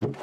you